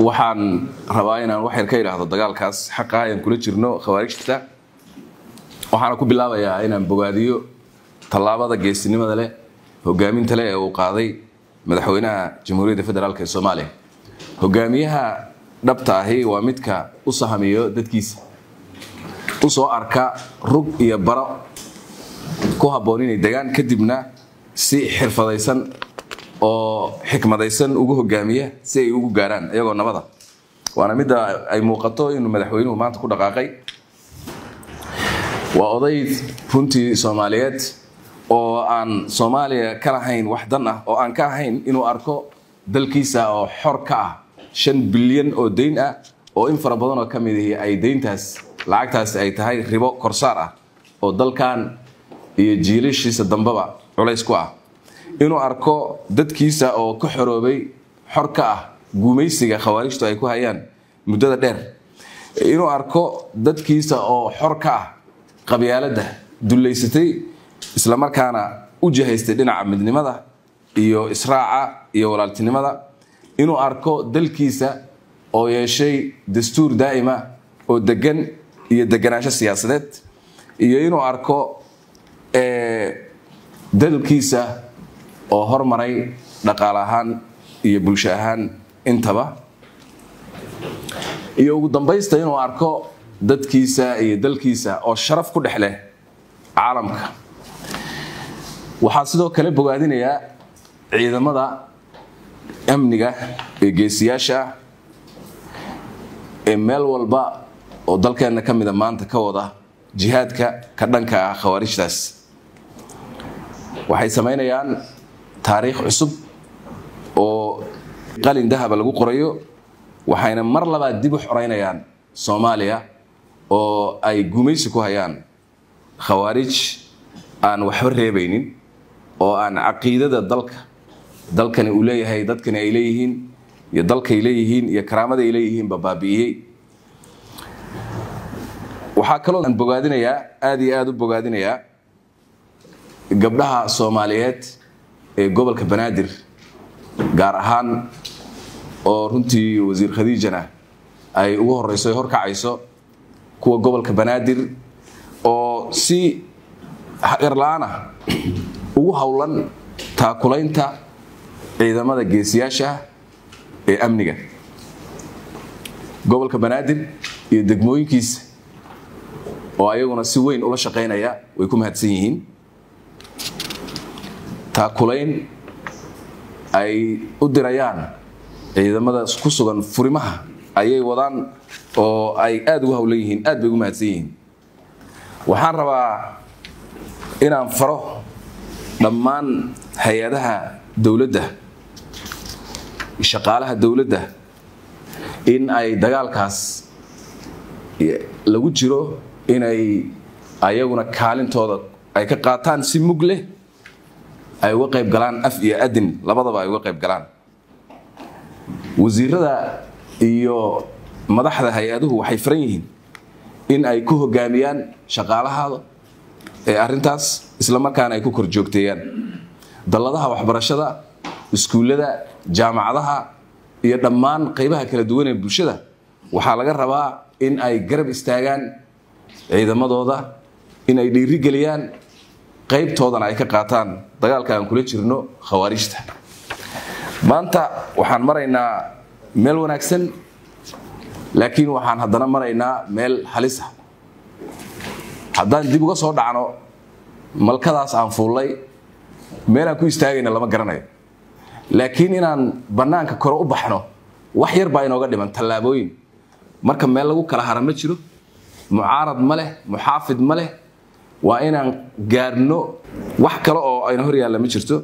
waxaan rabaa inaan wax yar ka idhaahdo dagaalkaas. Xaqa ayaan kula jirno khawaarijta waxaana ku bilaabayaa inaan bogaadiyo tallaabada geesinimada leh hogaaminta leh ee uu qaaday madaxweynaha jamhuuriyadda federaalk ee soomaaliya. Hogaamiyaha dhabta ahi waa midka u sahamiyo dadkiisa u soo arka rug iyo baro ku habboon inay degaan kadibna si xirfadaysan oo xikmadaysan ugu hogaamiya si ay ugu gaaraan iyagoo nabada. Waana midda ay muuqato inuu madaxweynuhu maanta ku dhaqaaqay. Waa oday runtii soomaaliyeed oo aan soomaaliya ka lahayn wax dan ah oo aan ka ahayn inuu arko dalkiisa oo xor ka ah shan bilyan oo dayn ah oo in fara badanoo ka mid ihi ay dayntaas lacagtaasi ay tahay ribo korsaar ah oo dalkan iyo jiilashiisa dambeba culays ku ah inuu arko dadkiisa oo ka xoroobay xor ka ah guumaysiga khawaarijtu ay ku hayaan muddada dheer. Inuu arko dadkiisa oo xor ka ah qabyaaladda dullaysatay islamarkaana u jihaystay dhinaca midnimada iyo israaca iyo walaaltinimada. Inuu arko dalkiisa oo yeeshay dastuur daa'ima oo degan iyo deganaansho siyaasadeed. Iyo inuu arko dalkiisa oo hormaray dhaqaale ahaan iyo bulsho ahaan intaba. Iyo ugu dambaysta inuu arko dadkiisa iyo dalkiisa oo sharaf ku dhex leh caalamka. Waxaa sidoo kale bogaadinayaa ciidamada amniga ee geesiyaasha ee meel walba oo dalkeenna ka mida maanta ka wada jihaadka ka dhanka ah khawaarijtaas waxay samaynayaan taariikh cusub oo qalin dahaba lagu qorayo waxayna mar labaad dib u xoreynayaan soomaaliya oo ay gumaysi ku hayaan khawaarij aan waxba reebaynin oo aan caqiidada dalka dalkani uu leeyahay dadkani ay leeyihiin iyo dalkay leeyihiin iyo karaamada ay leeyihiinba baabi'iyey. Waxaa kaloo aan bogaadinayaa aada iyo aada u bogaadinayaa gabdhaha soomaaliyeed ee gobolka banaadir gaar ahaan oo runtii wasiir khadiijana ay ugu horeyso ay horkacayso kuwa gobolka banaadir oo si hagarla-aan ah ugu howlan taakulaynta ciidamada geesiyaasha ee amniga. Gobolka banaadir iyo degmooyinkiisa oo ayaguna si weyn ula shaqaynaya way ku mahadsan yihiin taakulayn ay u dirayaan ciidamada ku sugan furimaha ayay wadaan oo ay aada ugu hawlan yihiin aad bay ugu mahadsan yihiin. Waxaan rabaa inaan faro dhammaan hay'adaha dowladda shaqaalaha dowladda in ay dagaalkaas lagu jiro inay ayaguna kaalintooda ay ka qaataan si mug leh ay uga qayb galaan af iyo adin labadaba ay uga qayb galaan. Wasiirada iyo madaxda hay'aduhu waxay faran yihiin in ay ku hogaamiyaan shaqaalahaada ee arintaas islamarkaana ay ku kor joogteeyaan. Dalladaha waxbarashada iskuullada jaamacadaha iyo dhammaan qaybaha kala duwan ee bulshada waxaa laga rabaa in ay garab istaagaan ciidamadooda in ay dhiirigeliyaan qaybtoodana ay ka qaataan dagaalka aan kula jirno khawaarijta. Maanta waxaan maraynaa meel wanaagsan laakiin waxaan haddana maraynaa meel halisa haddaan dib uga soo dhacno malkadaas aan fuullay meelaan ku istaagayna lama garanayo. Laakiin inaan bannaanka kore u baxno wax yar baa inooga dhiman tallaabooyin. Marka meel lagu kala hara ma jiro mucaarad ma leh muxaafid ma leh waa inaan gaarno wax kale oo ayna hor yaalla ma jirto